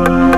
Oh.